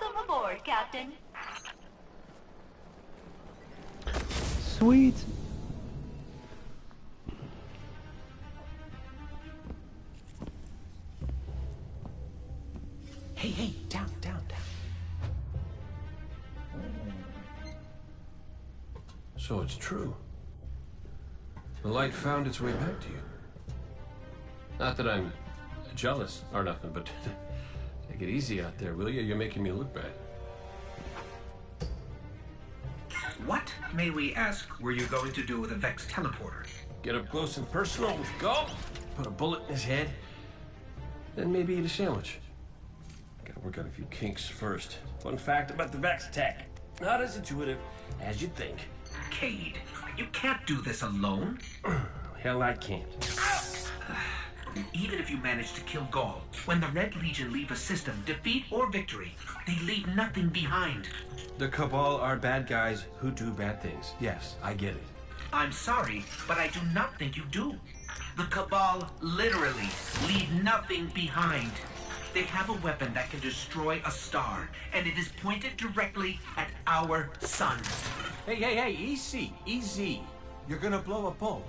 Welcome aboard, Captain. Sweet. Hey, hey, down, down, down. So it's true. The light found its way back to you. Not that I'm jealous or nothing, but take it easy out there, will you? You're making me look bad. What, may we ask, were you going to do with a Vex teleporter? Get up close and personal with Ghaul, put a bullet in his head, then maybe eat a sandwich. Gotta work out a few kinks first. Fun fact about the Vex tech. Not as intuitive as you'd think. Cayde, you can't do this alone. Hell, I can't. Even if you manage to kill Ghaul, when the Red Legion leave a system, defeat or victory, they leave nothing behind. The Cabal are bad guys who do bad things. Yes, I get it. I'm sorry, but I do not think you do. The Cabal literally leave nothing behind. They have a weapon that can destroy a star, and it is pointed directly at our sun. Hey, hey, hey, easy, easy. You're gonna blow a bulb.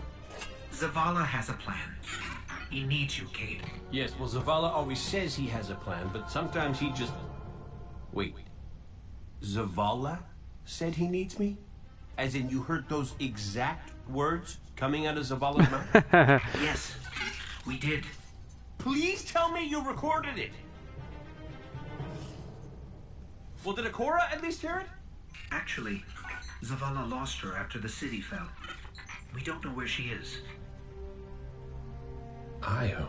Zavala has a plan. He needs you, Cayde. Yes, well, Zavala always says he has a plan, but sometimes he just. Wait. Zavala said he needs me? As in, you heard those exact words coming out of Zavala's mouth? Yes, we did. Please tell me you recorded it! Well, did Ikora at least hear it? Actually, Zavala lost her after the city fell. We don't know where she is. Io.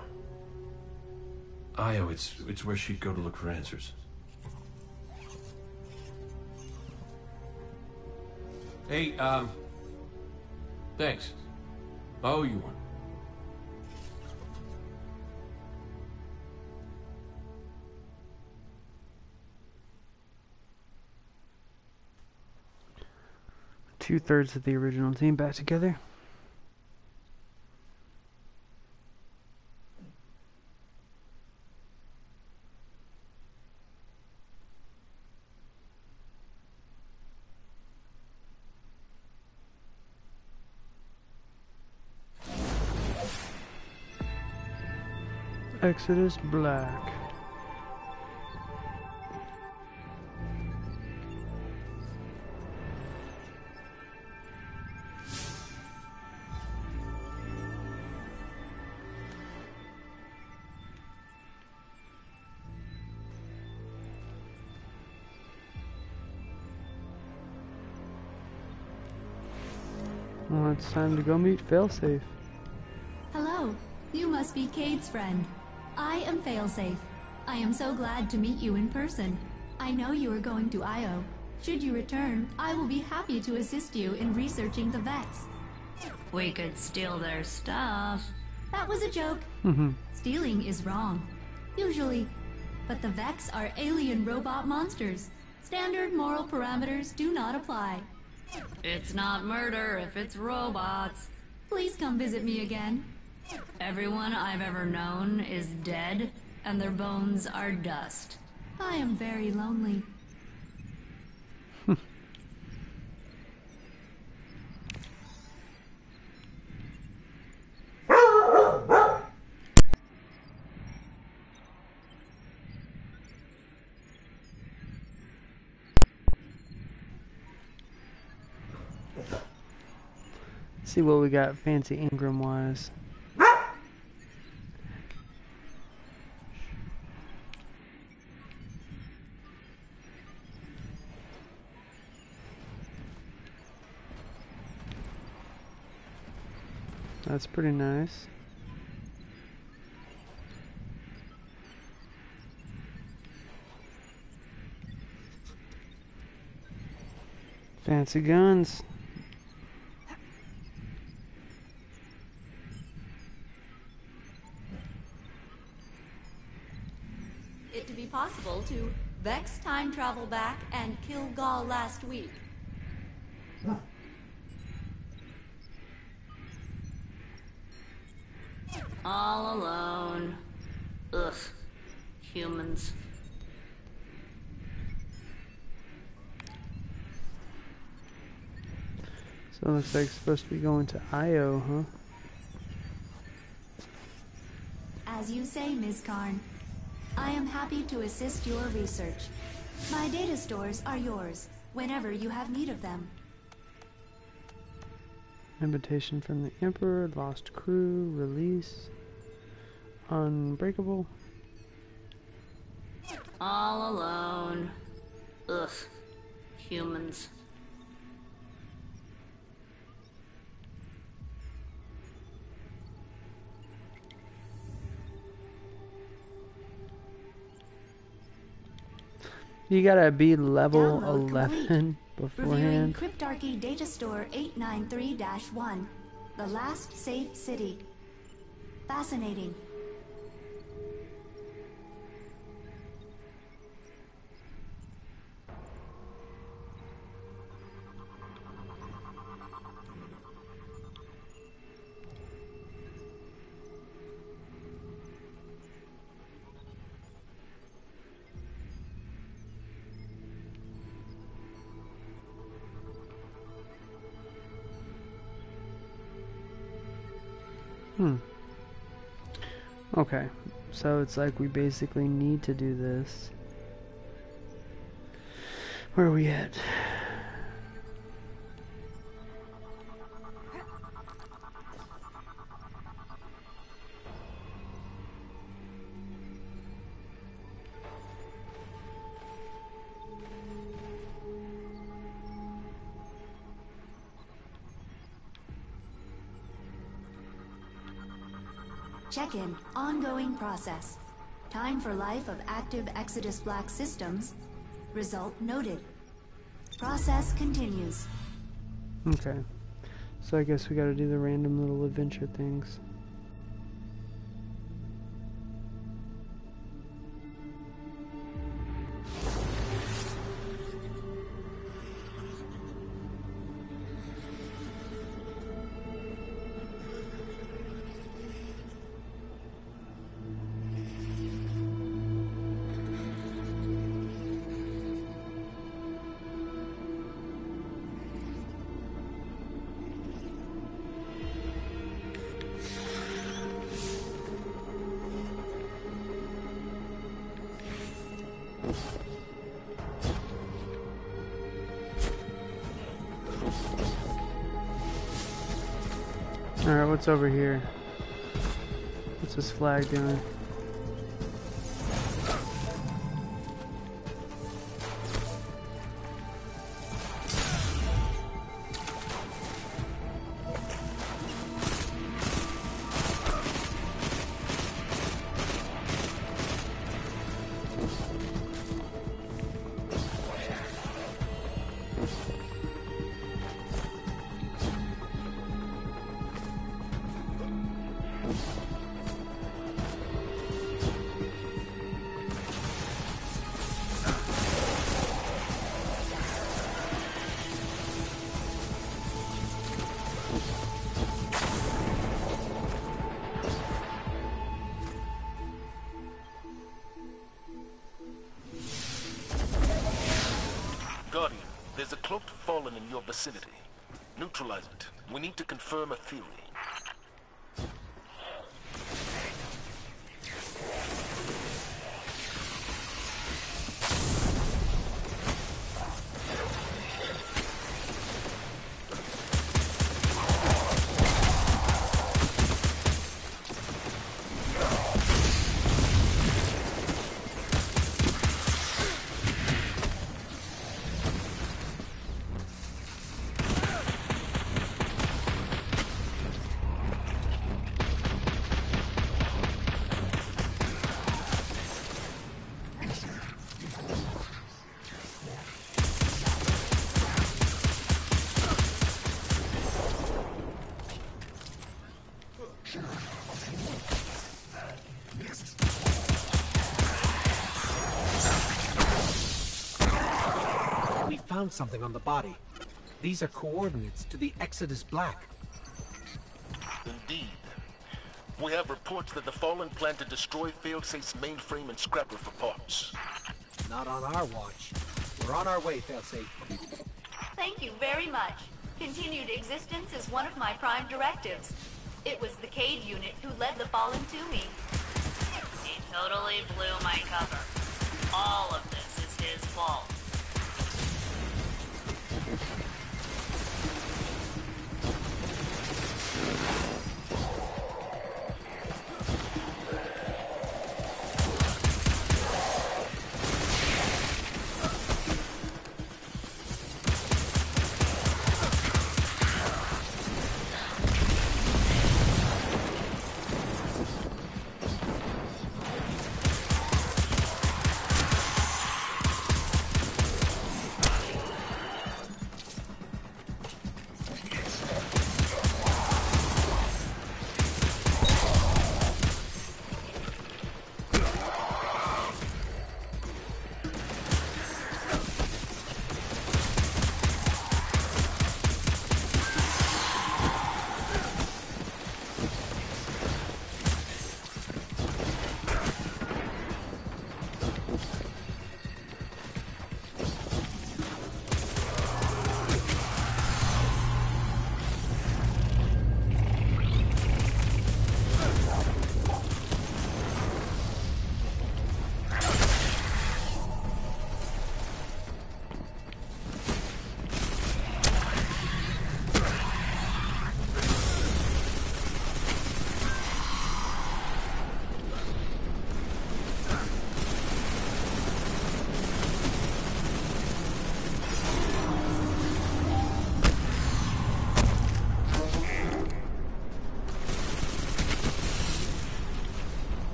Io, it's, it's where she'd go to look for answers. Hey, um. Thanks. I owe you one. Two thirds of the original team back together. Exodus Black. Well, it's time to go meet Failsafe. Hello, you must be Cayde's friend. I am Failsafe. I am so glad to meet you in person. I know you are going to Io. Should you return, I will be happy to assist you in researching the Vex. We could steal their stuff. That was a joke. Mm-hmm. Stealing is wrong. Usually. But the Vex are alien robot monsters. Standard moral parameters do not apply. It's not murder if it's robots. Please come visit me again. Everyone I've ever known is dead, and their bones are dust. I am very lonely. See what we got fancy engram wise. That's pretty nice. Fancy guns. It to be possible to Vex time travel back and kill Ghaul last week. All alone. Ugh. Humans. So it looks like it's supposed to be going to Io, huh? As you say, Ms. Karn, I am happy to assist your research. My data stores are yours, whenever you have need of them. Invitation from the Emperor, Lost Crew, Release, Unbreakable. All alone. Ugh. Humans. You gotta be level Download 11 Reviewing beforehand. Cryptarchy Data Store 893-1. The Last Safe City. Fascinating. Okay. So it's like we basically need to do this. Where are we at? Check-in. Ongoing process. Time for life of active Exodus Black systems. Result noted. Process continues. Okay. So I guess we gotta do the random little adventure things. What's over here? What's this flag doing? Confirm found something on the body. These are coordinates to the Exodus Black. Indeed. We have reports that the Fallen plan to destroy Failsafe's mainframe and scrapper for parts. Not on our watch. We're on our way, Failsafe. Thank you very much. Continued existence is one of my prime directives. It was the Cayde unit who led the Fallen to me. He totally blew my cover. All of this is his fault.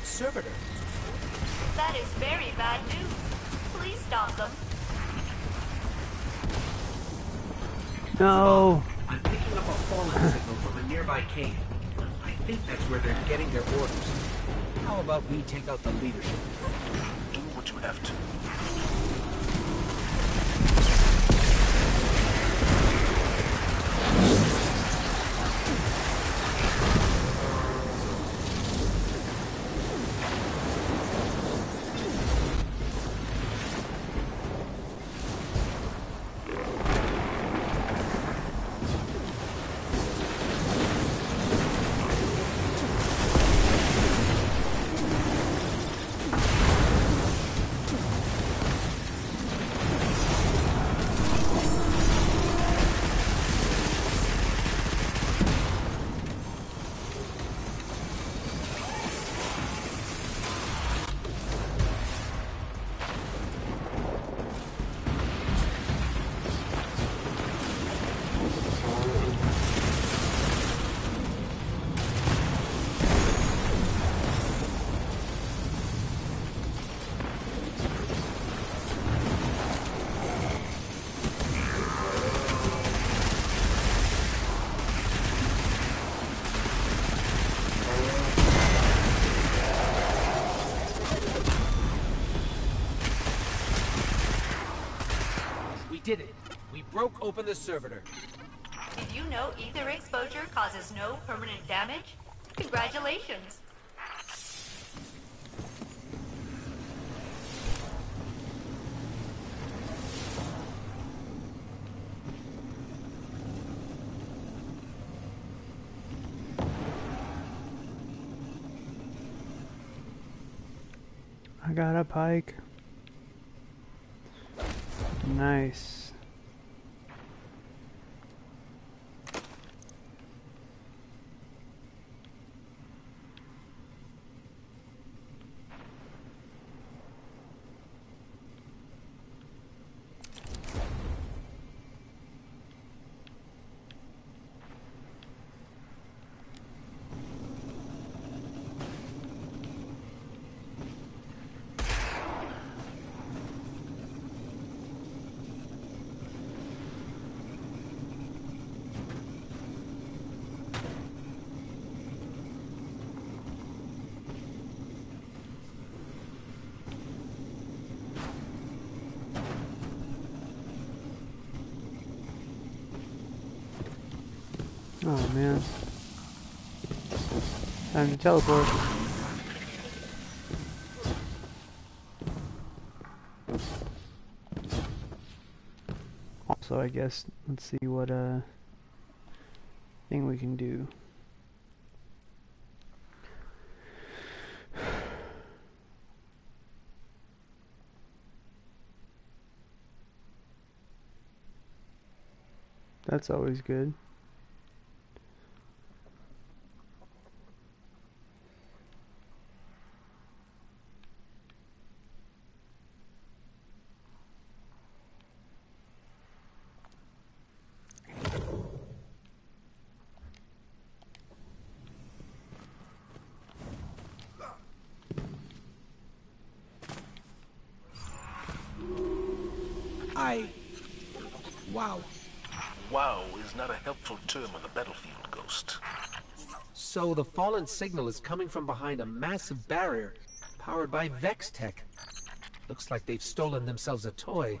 That servitor. That is very bad news. Please stop them. No! I'm picking up a fallen signal from a nearby cave. I think that's where they're Getting their orders. How about we take out the leadership? Do what you have to. Did it. We broke open the servitor. Did you know ether exposure causes no permanent damage? Congratulations. I got a pike. Nice. Oh man. Time to teleport. Also, I guess, let's see what, uh, thing we can do. That's always good. I. Wow. Wow is not a helpful term on the battlefield, Ghost. So the fallen signal is coming from behind a massive barrier powered by Vex Tech. Looks like they've stolen themselves a toy.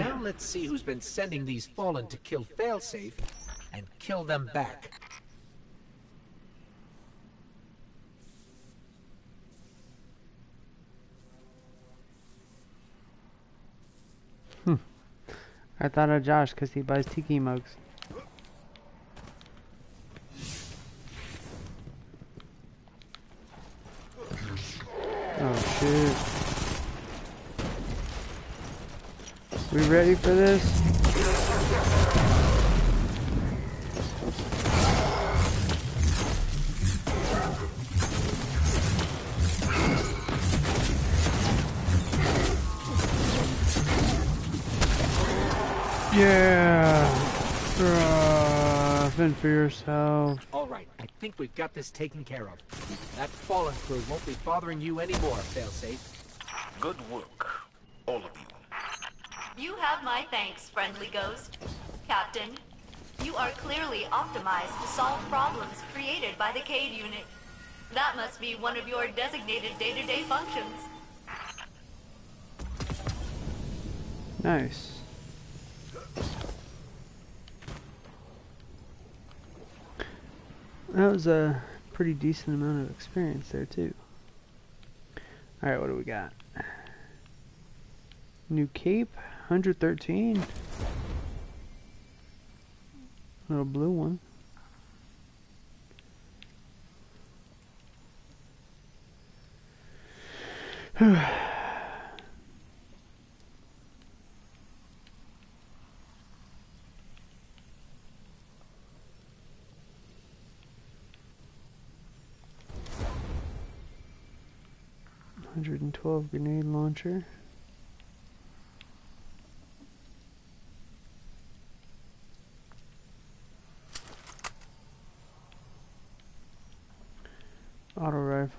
Now let's see who's been sending these Fallen to kill Failsafe and kill them back. Hmm. I thought of Josh because he buys tiki mugs. Oh shit. We ready for this? Yeah. Uh, fend for yourself. All right, I think we've got this taken care of. That Fallen crew won't be bothering you anymore, Failsafe. Good work, all of you. Have my thanks, friendly ghost. Captain, you are clearly optimized to solve problems created by the Cayde unit. That must be one of your designated day-to-day functions. Nice. That was a pretty decent amount of experience there too. Alright, what do we got? New cape, 113. Little blue one. Hundred and twelve grenade launcher.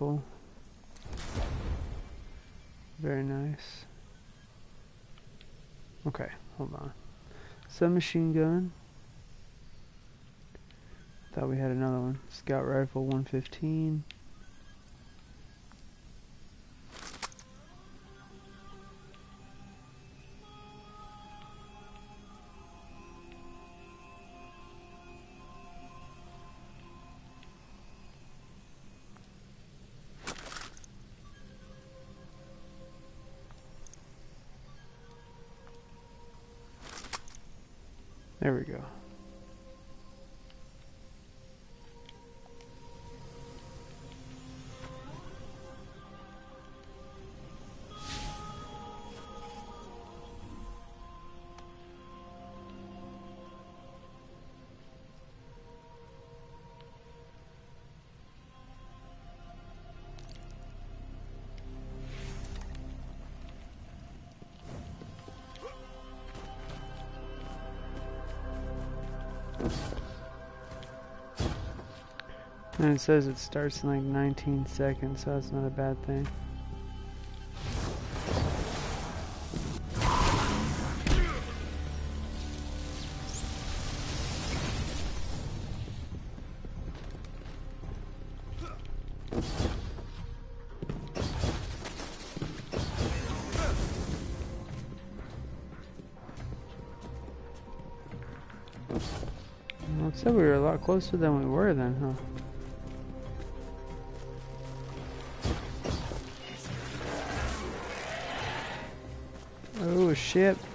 Rifle. Very nice. Okay, hold on. Submachine gun. Thought we had another one. Scout rifle 115. And it says it starts in like 19 seconds, so that's not a bad thing. Said we were a lot closer than we were then, huh? Oh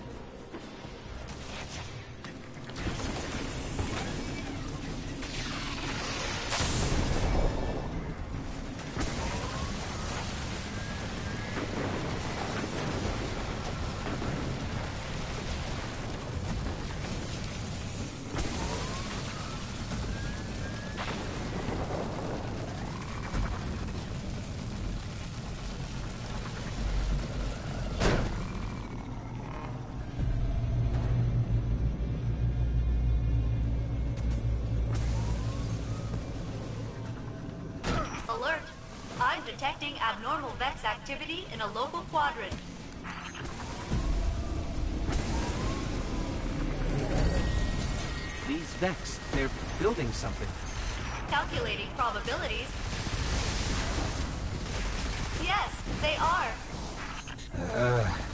Vex activity in a local quadrant. These Vex, they're building something. Calculating probabilities. Yes, they are. Uh,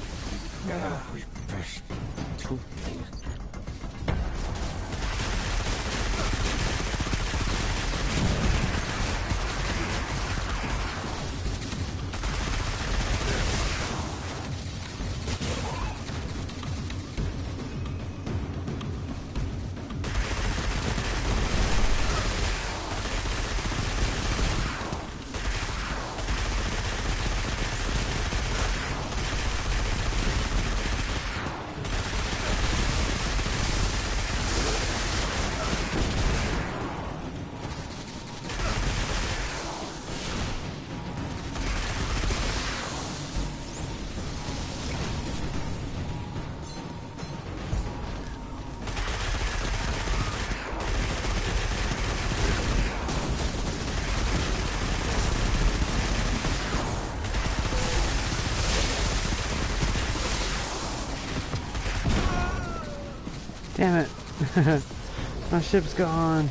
Damn it. My ship's gone.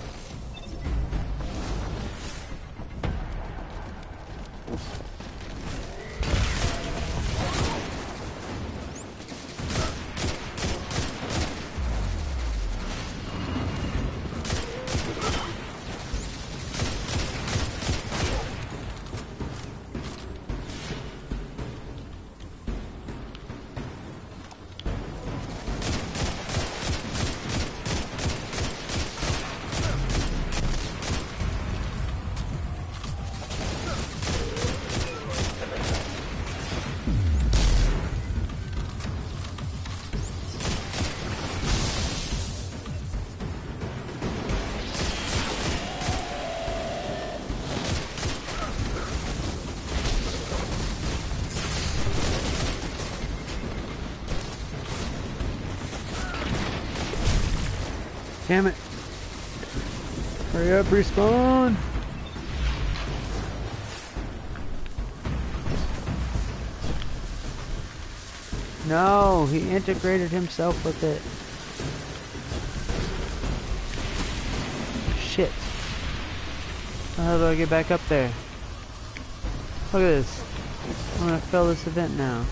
Respawn. No, he integrated himself with it. Shit. How do I get back up there? Look at this. I'm gonna fail this event now.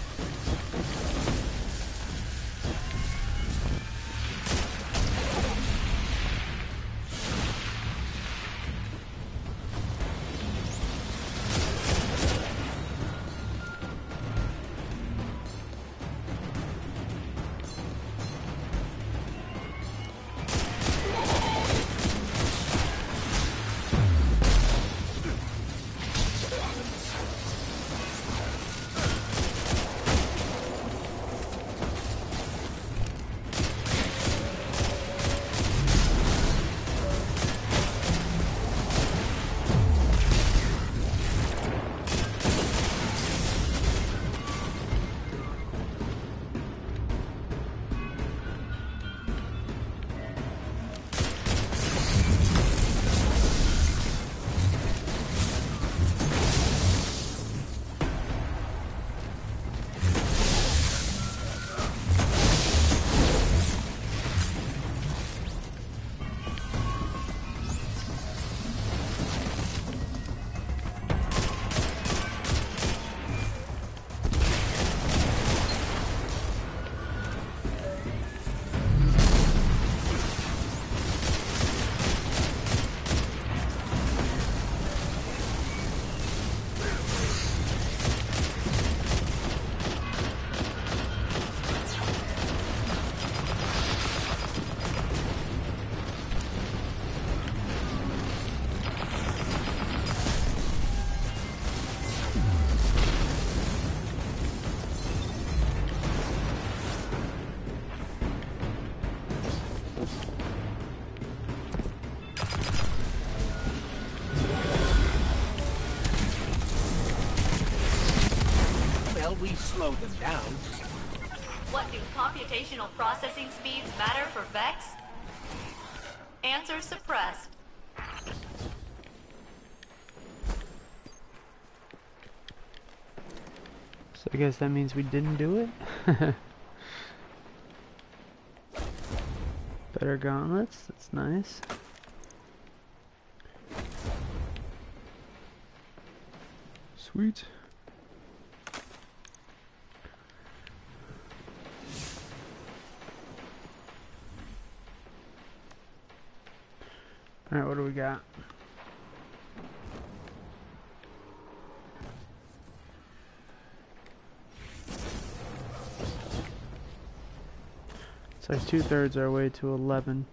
Processing speeds matter for Vex? Answer suppressed. So I guess that means we didn't do it? Better gauntlets, that's nice. Sweet. Alright, what do we got? It's like two thirds our way to 11.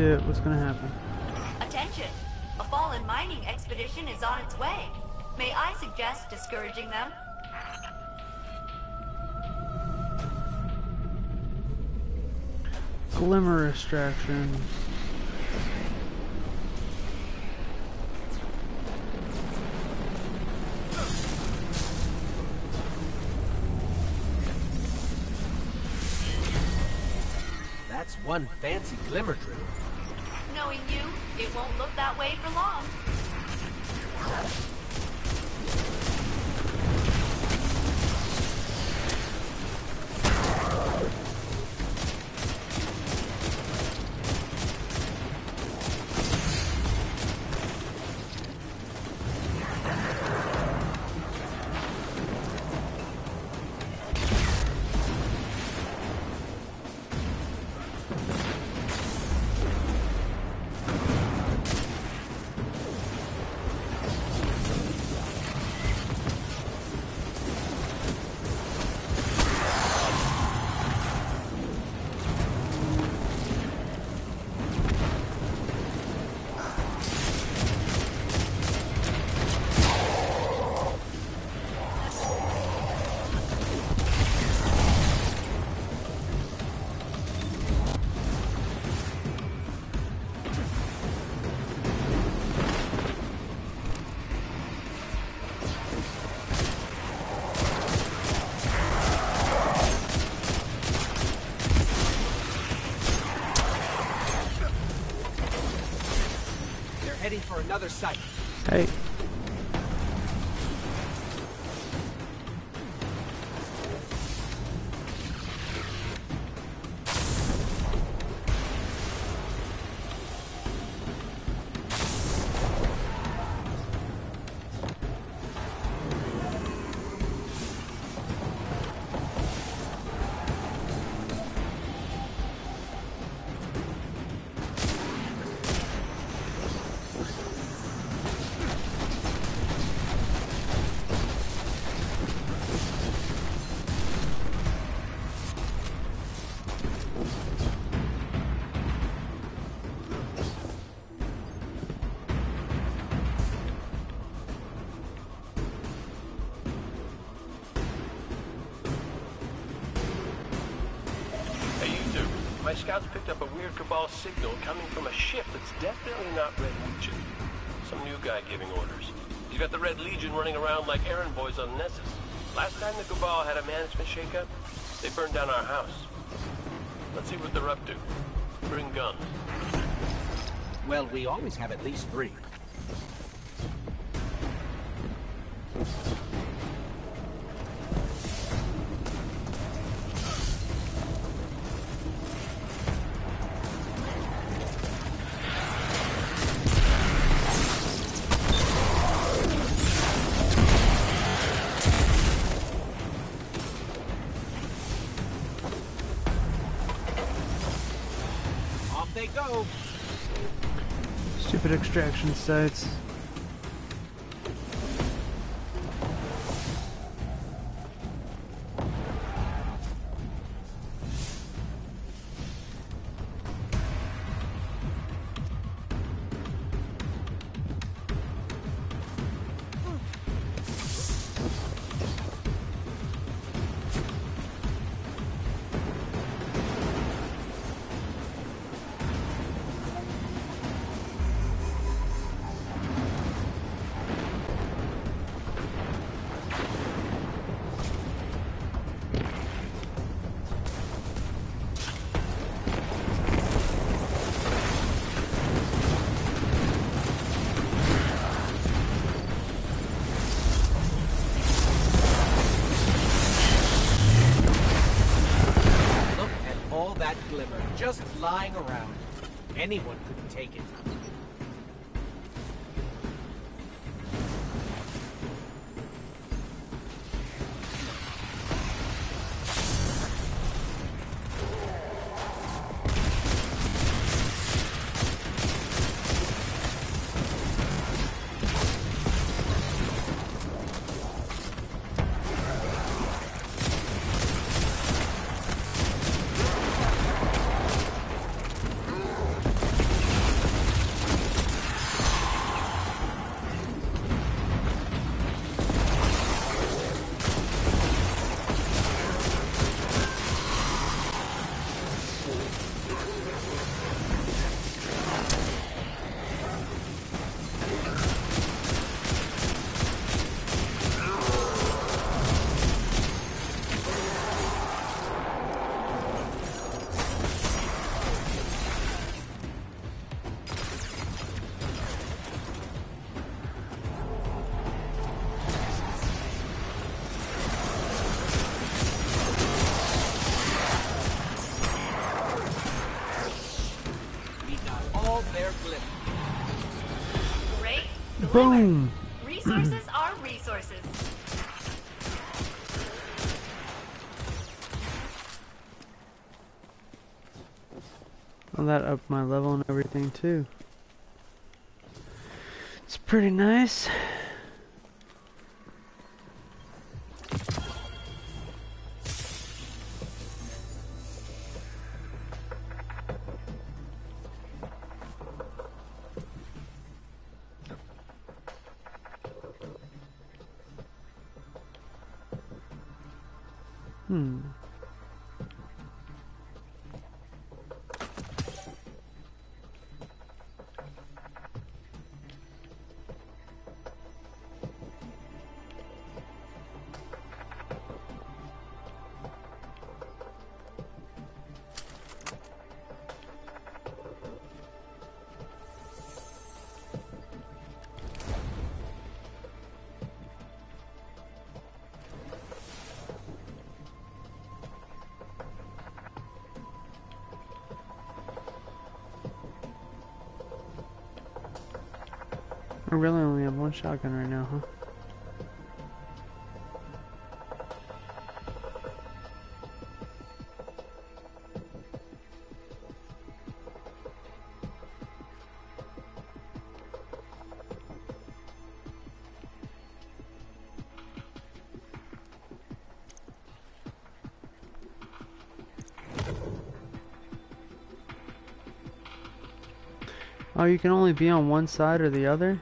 Shit, what's gonna happen? Attention! A fallen mining expedition is on its way. May I suggest discouraging them? Glimmer extraction. That's one fancy glimmer drill. Knowing you, it won't look that way for long. Another site. Weird Cabal signal coming from a ship that's definitely not Red Legion. Some new guy giving orders. He's got the Red Legion running around like errand boys on Nessus. Last time the Cabal had a management shakeup, they burned down our house. Let's see what they're up to. Bring guns. Well, we always have at least three. Extraction sites. Boom! Resources are resources. Well, that upped my level and everything too. It's pretty nice. Shotgun right now, huh? Oh, you can only be on one side or the other?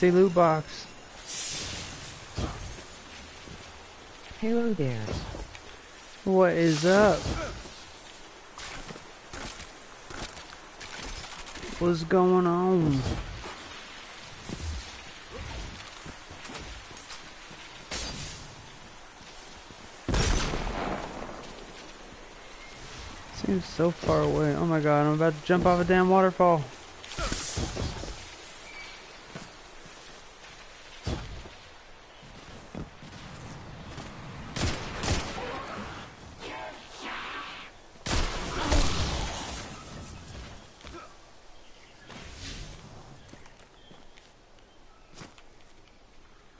Fancy loot box. Hello there. What is up? What's going on? Seems so far away. Oh my god, I'm about to jump off a damn waterfall.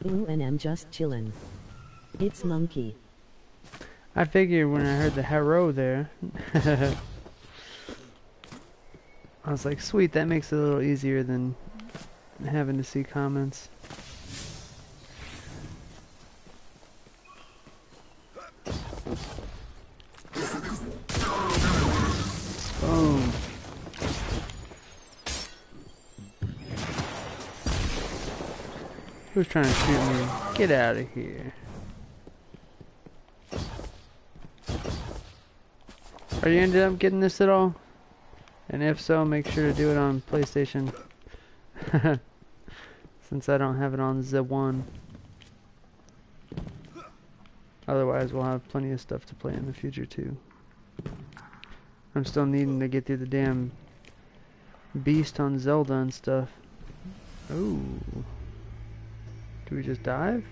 Ooh, and I'm just chillin'. It's Monkey. I figured when I heard the hello there. I was like, sweet, that makes it a little easier than having to see comments. Who's trying to shoot me? Get out of here. Are you ended up getting this at all? And if so, make sure to do it on PlayStation. Since I don't have it on the one. Otherwise, we'll have plenty of stuff to play in the future too. I'm still needing to get through the damn beast on Zelda and stuff. Ooh. Do we just dive?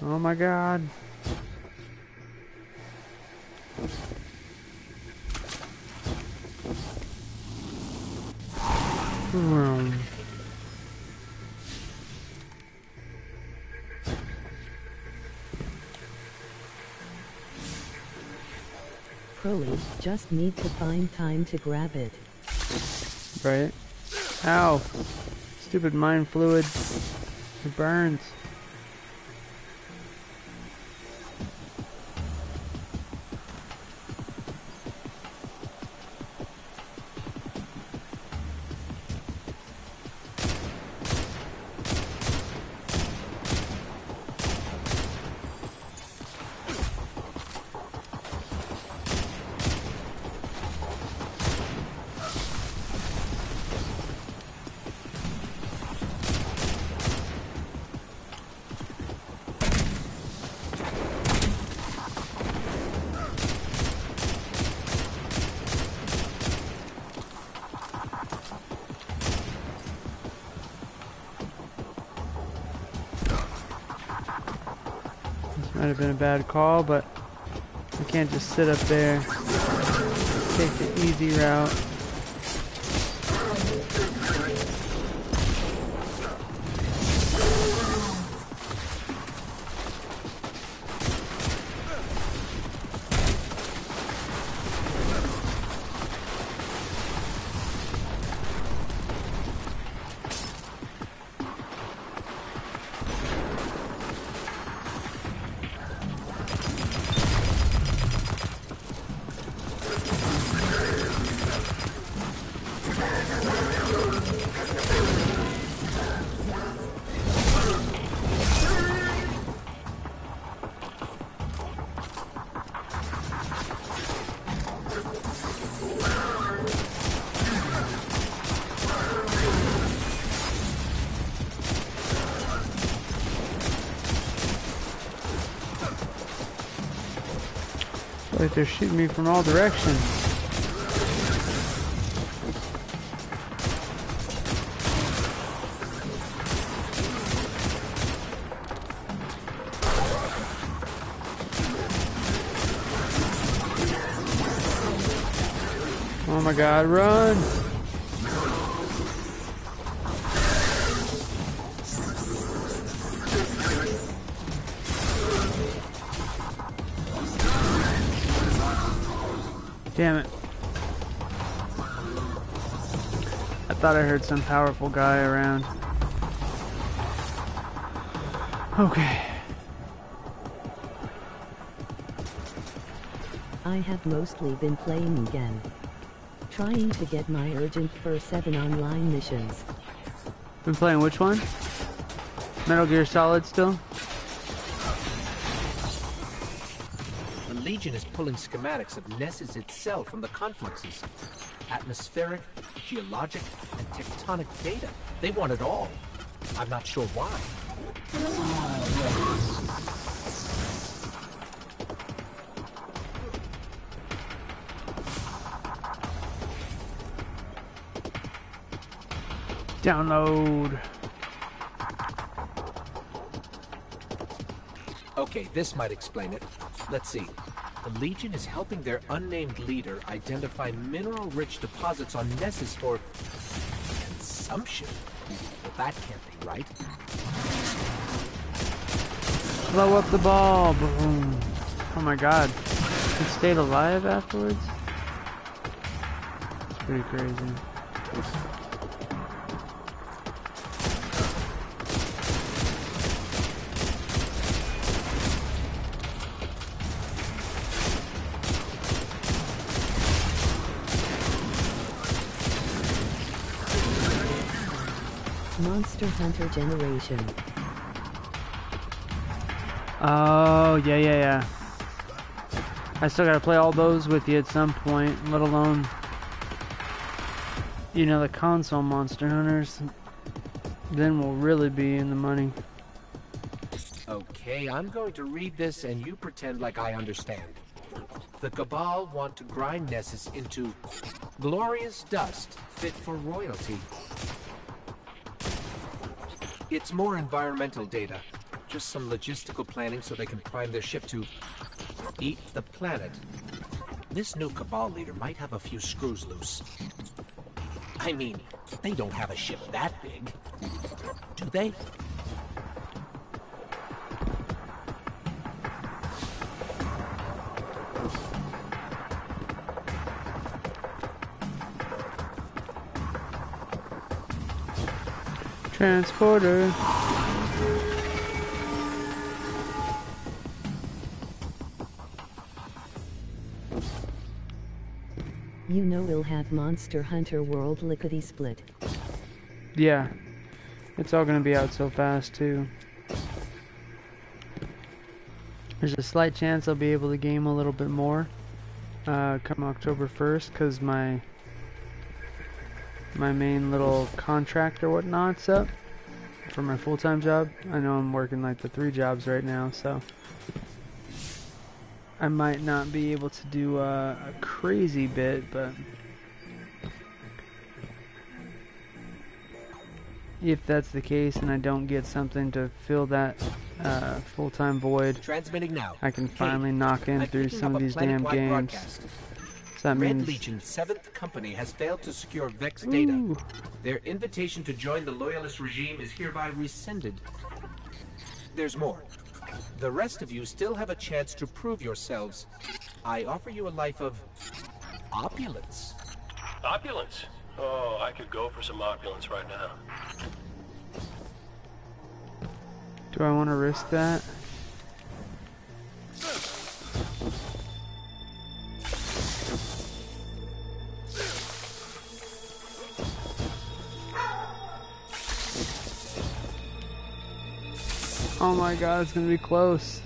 Oh my god. Hmm. Crowley, just need to find time to grab it. Right? Ow. Stupid mind fluid. It burns. Have been a bad call, but I can't just sit up there. Take the easy route. They're shooting me from all directions. Oh my god, run! Damn it. I thought I heard some powerful guy around. Okay. I have mostly been playing again. Trying to get my urgent for 7 online missions. Been playing which one? Metal Gear Solid still? Legion is pulling schematics of Nessus itself from the confluxes. Atmospheric, geologic, and tectonic data. They want it all. I'm not sure why. Download. Okay, this might explain it. Let's see. The Legion is helping their unnamed leader identify mineral-rich deposits on Nessus for consumption. Well, that can't be right. Blow up the ball. Boom. Oh my god. He stayed alive afterwards? It's pretty crazy. Hunter Generation. Oh, yeah, yeah, yeah. I still gotta play all those with you at some point, let alone, you know, the console Monster Hunters. Then we'll really be in the money. Okay, I'm going to read this and you pretend like I understand. The Cabal want to grind Nessus into glorious dust fit for royalty. It's more environmental data. Just some logistical planning so they can prime their ship to eat the planet. This new Cabal leader might have a few screws loose. I mean, they don't have a ship that big. Do they? Transporter. You know we'll have Monster Hunter World lickety split. Yeah. It's all gonna be out so fast, too. There's a slight chance I'll be able to game a little bit more uh, come October 1st, because my my main little contract or whatnot's up for my full-time job. I know I'm working like the three jobs right now, so I might not be able to do uh, a crazy bit, but if that's the case and I don't get something to fill that uh, full-time void, Transmitting now. I can Kate, finally knock in I'm through some of these damn games. broadcast. So that Red means Legion 7th Company has failed to secure Vex data. Ooh. Their invitation to join the Loyalist regime is hereby rescinded. There's more. The rest of you still have a chance to prove yourselves. I offer you a life of opulence. Opulence? Oh, I could go for some opulence right now. do I want to risk that? Hmm. Oh my god, it's gonna be close.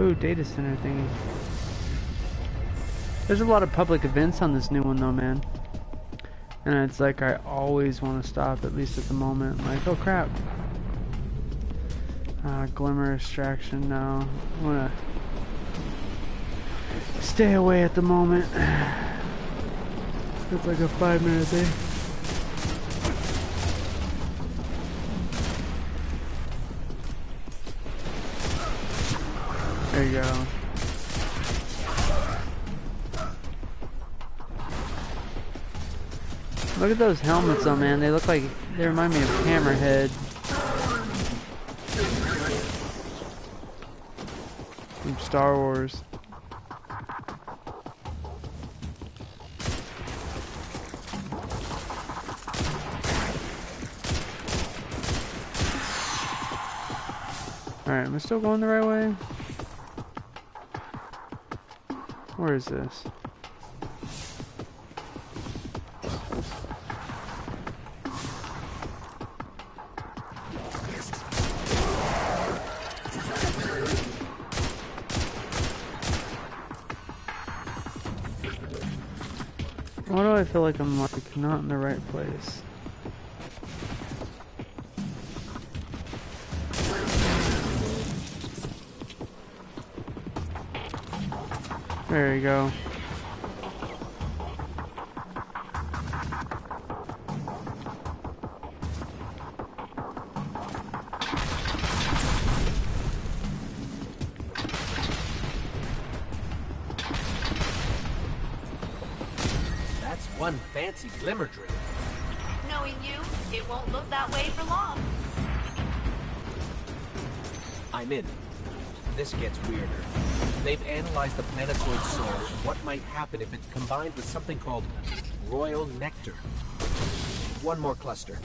Ooh, data center thingy. There's a lot of public events on this new one though, man. And it's like I always want to stop, at least at the moment. Like, oh crap. Uh, glimmer extraction now. I'm gonna stay away at the moment. It's like a five minute thing. There you go. Look at those helmets though, man. They look like, they remind me of Hammerhead. Star Wars. Alright, am I still going the right way? Where is this? Feel like I'm like not in the right place? There you go. Fancy glimmer drill. Knowing you, it won't look that way for long. I'm in. This gets weirder. They've analyzed the planetoid soil and what might happen if it's combined with something called royal nectar. One more cluster.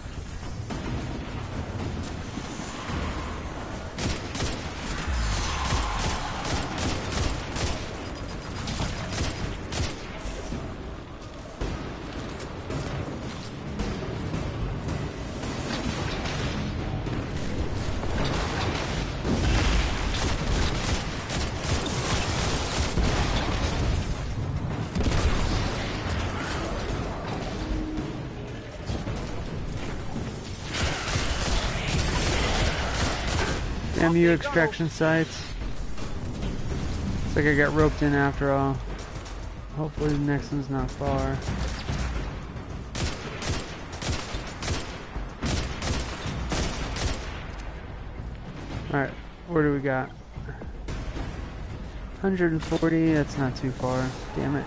MU extraction sites. Looks like I got roped in after all. Hopefully the next one's not far. Alright, where do we got? 140, that's not too far. Damn it.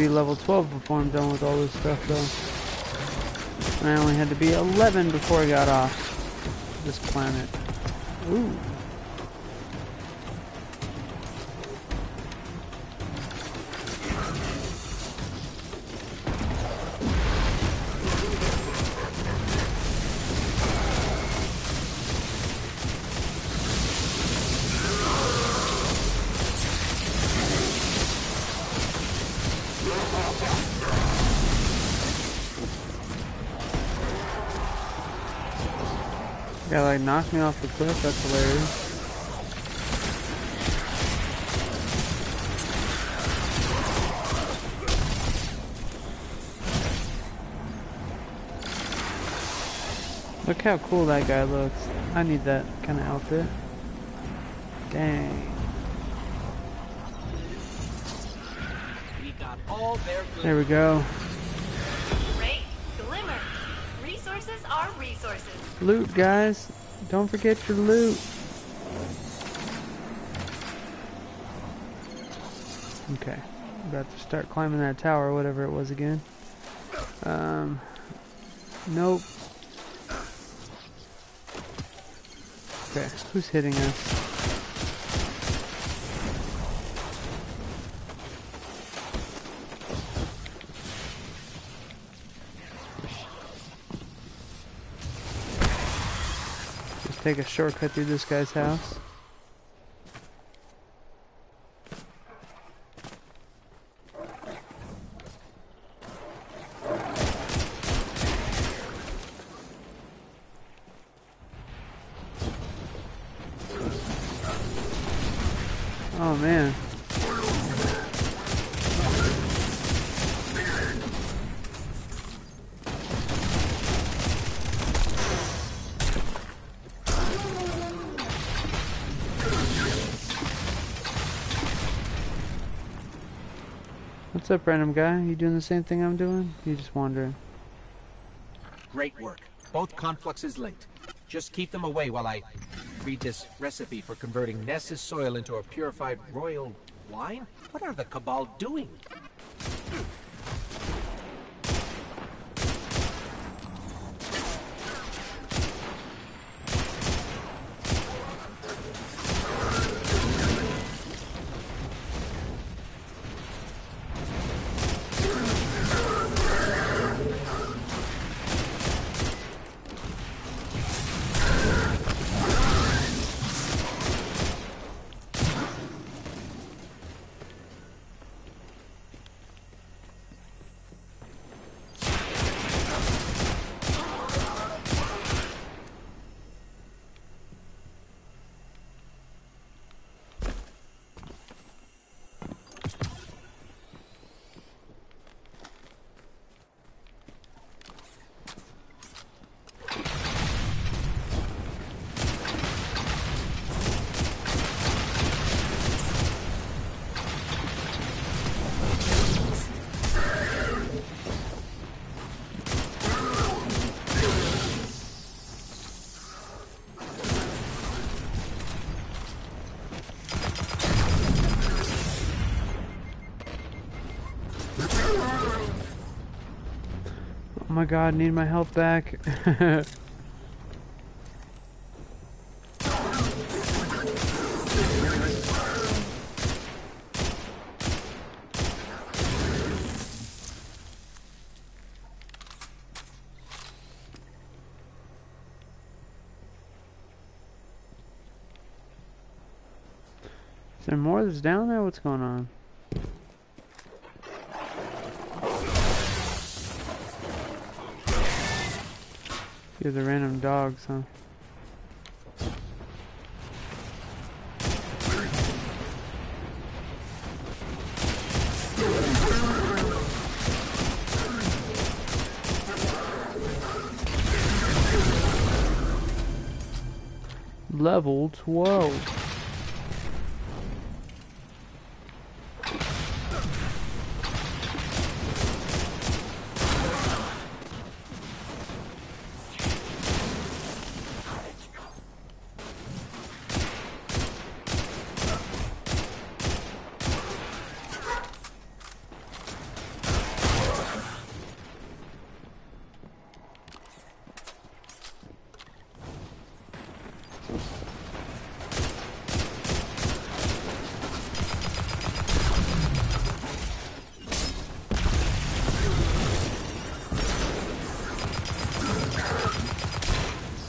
Be level 12 before I'm done with all this stuff though. And I only had to be 11 before I got off this planet. Ooh. Yeah, like knocked me off the cliff, that's hilarious. Look how cool that guy looks. I need that kind of outfit. Dang. We got all their There we go. Loot, guys. Don't forget your loot. Okay. About to start climbing that tower, whatever it was again. Um. Nope. Okay, who's hitting us? Take a shortcut through this guy's house. Oh man. What's up, random guy? You doing the same thing I'm doing? You just wandering? Great work. Both confluxes linked. Just keep them away while I read this recipe for converting Nessus soil into a purified royal wine? What are the Cabal doing? God, need my help back. Is there more that's down there? What's going on? Few the random dogs, huh? Level 12.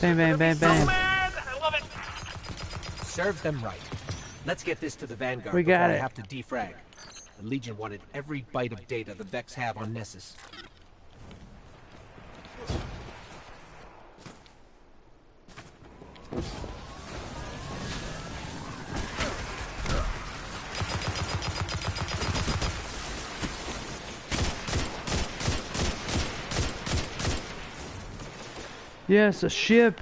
Bang, bang, bang, bang. Serve them right. Let's get this to the Vanguard We before got I have to defrag. The Legion wanted every byte of data the Vex have on Nessus. Yes, a ship.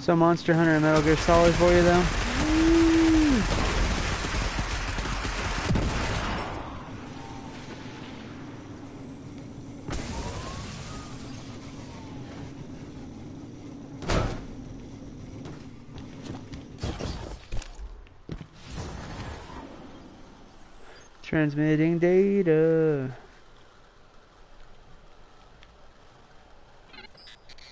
So Monster Hunter and Metal Gear Solid for you though? Transmitting data.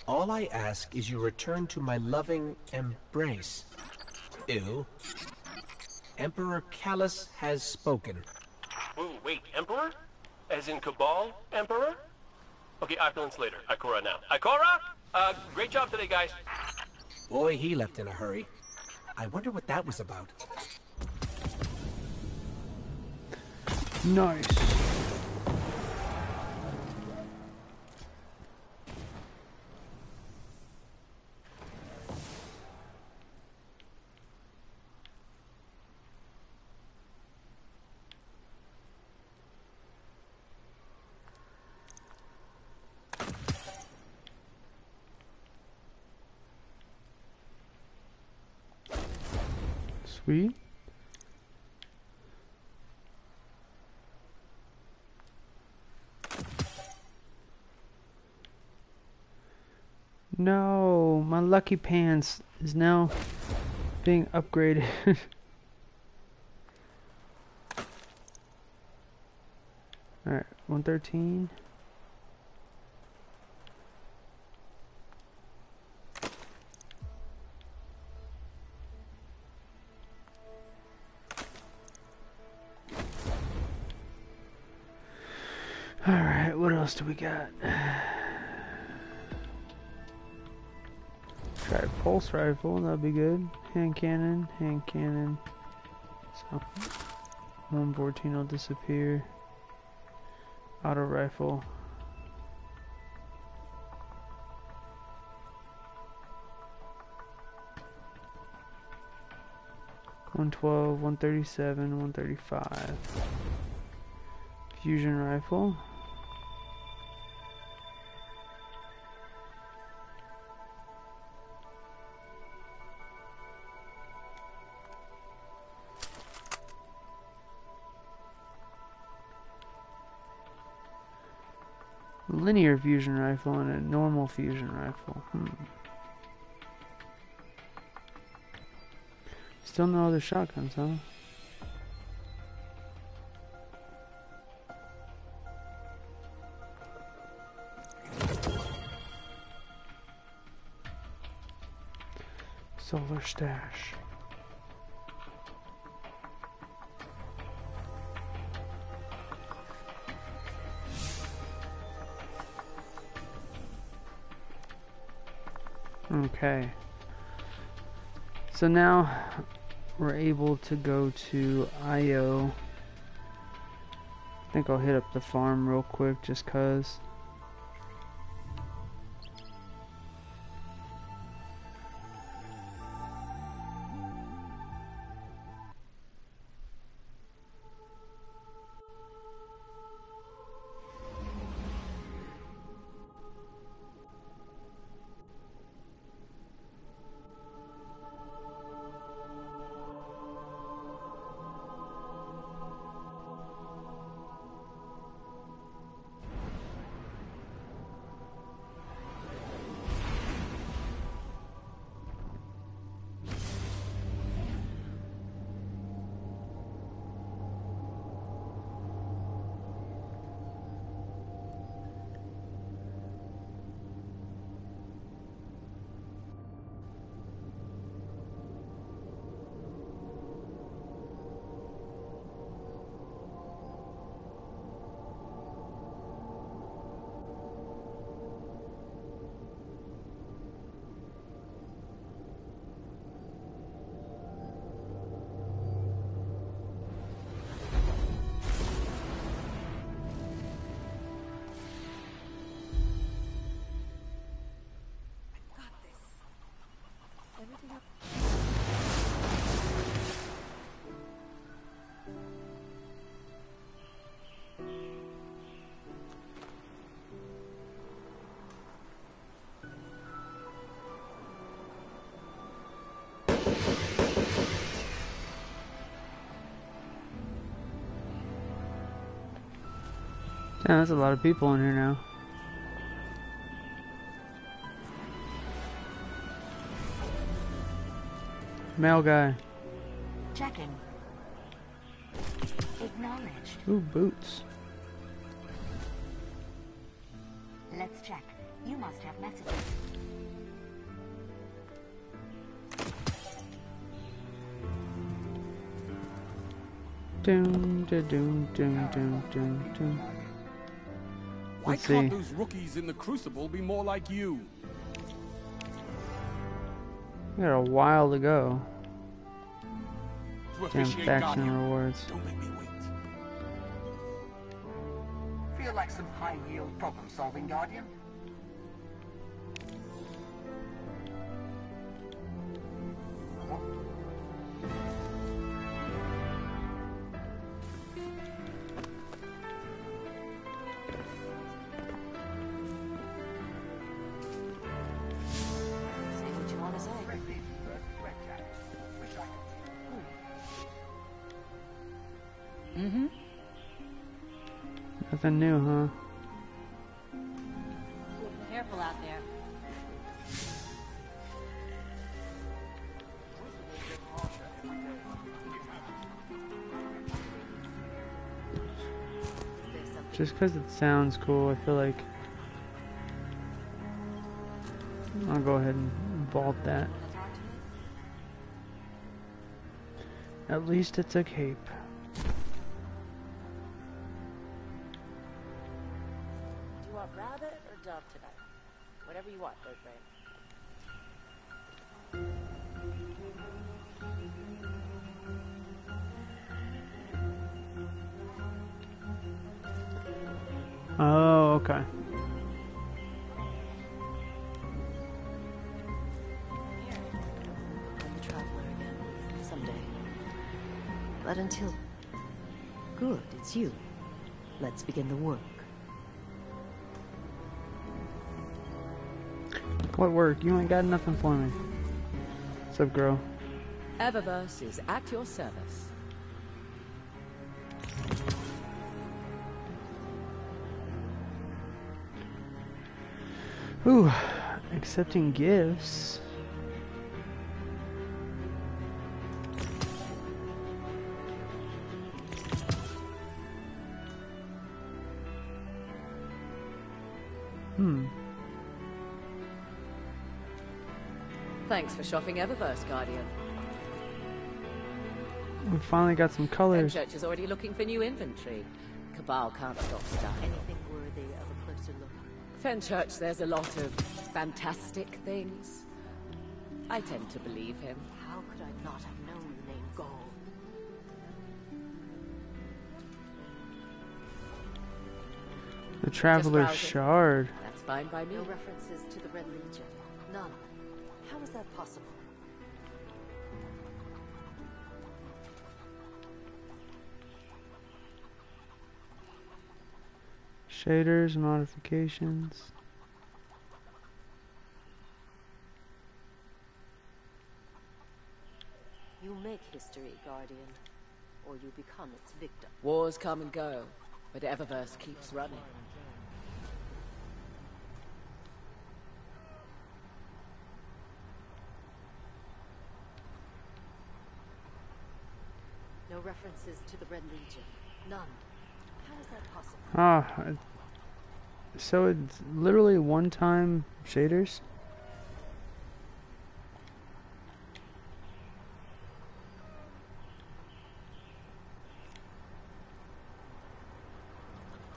All I ask is you return to my loving embrace. Ew. Emperor Calus has spoken. Ooh, wait, Emperor? As in Cabal Emperor? Okay, opulence later. Ikora now. Ikora! Uh, great job today, guys. Boy, he left in a hurry. I wonder what that was about. Nice. Sweet. No, my lucky pants is now being upgraded. Alright, 113. Alright, what else do we got? Try a pulse rifle, that'd be good. Hand cannon, hand cannon. So, 114 will disappear. Auto rifle. One twelve, one thirty seven, one thirty five. Fusion rifle. Linear fusion rifle and a normal fusion rifle. Hmm. Still no other shotguns, huh? Solar stash. Okay. So now we're able to go to Io. I think I'll hit up the farm real quick just cuz. Yeah, there's a lot of people in here now. Male guy. Checking. Acknowledged. Ooh, boots. Let's check. You must have messages. Doom, da, doom, doom, doom, doom, doom. Why Let's can't see. those rookies in the Crucible be more like you? We got a while to go. To Damn officiate faction Guardian. rewards. Don't make me wait. Feel like some high-yield problem-solving, Guardian? Nothing new, huh? Careful out there. Just because it sounds cool, I feel like I'll go ahead and vault that. At least it's a cape. Ain't got nothing for me. What's up, girl? Eververse is at your service. Ooh, accepting gifts. Thanks for shopping Eververse, Guardian. We finally got some colors. Fenchurch is already looking for new inventory. Cabal can't stop stuff. Anything worthy of a closer look? Fenchurch, there's a lot of fantastic things. I tend to believe him. How could I not have known the name Ghaul? The Traveler's. Shard. That's fine by me. No references to the Red Legion. None. How is that possible? Shaders, modifications. You make history, Guardian. Or you become its victim. Wars come and go, but Eververse keeps running. No references to the Red Legion. None. How is that possible? Ah, so it's literally one-time shaders.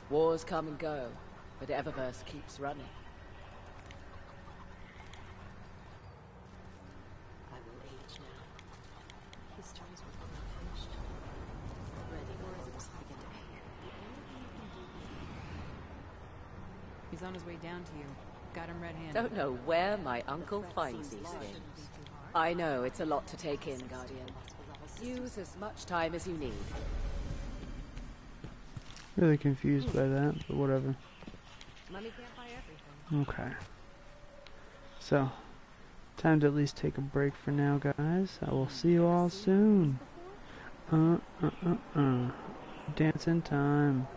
Wars come and go, but Eververse keeps running. I will age now. Histories will be finished. Ready, or is it just begin to ache? He's on his way down to you. Got him red-handed. Don't know where my uncle finds these things. I know, it's a lot to take in, Guardian. Use as much time as you need. Really confused by that, but whatever. Money can't buy everything. Okay. So, time to at least take a break for now, guys. I will see you all soon. Uh, uh, uh, uh. Dancing time.